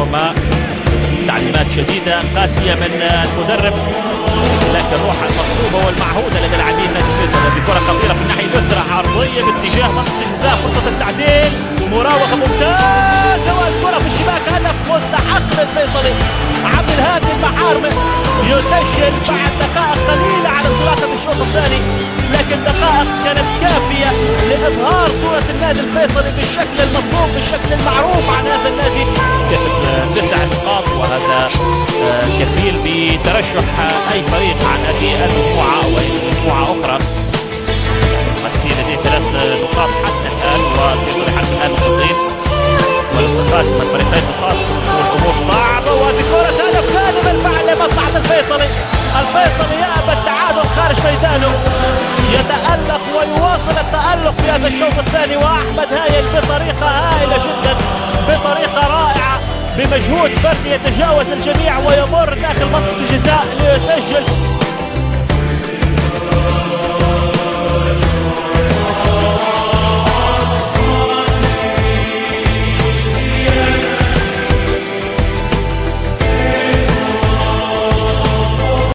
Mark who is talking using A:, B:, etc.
A: ربما تعليمات شديدة قاسية من المدرب لكن الروح المطلوبة والمعهودة لدى لاعبين نادي الفيصل هذه كرة خطيرة في الناحية اليسرى عرضية باتجاه منطقة الجزاء فرصة التعديل مراوغة ممتازة والكرة في الشباك هدف مستحق للفيصلي عبد الهادي المحارمة يسجل بعد دقائق قليلة على انطلاقة الشوط الثاني لكن دقائق كانت كافية لإظهار صورة النادي الفيصلي بالشكل المطلوب بالشكل المعروف عن كسب تسع نقاط وهذا آه، كفيل بترشح أي فريق عن هذه المجموعة أو اي مجموعة أخرى. مكسي لديه ثلاث نقاط حتى الآن وفيصلي حتى الآن نقطتين والقاسم الفريقين نقاط والأمور صعبة وهذه كرة هدف ثاني بالفعل لمصلحة الفيصلي. الفيصلي يأبى التعادل خارج ميدانه. يتألق ويواصل التألق في هذا الشوط الثاني وأحمد هايل بطريقة هائلة جدا بطريقة رائعة. بمجهود فردي يتجاوز الجميع ويمر داخل منطقة الجزاء ليسجل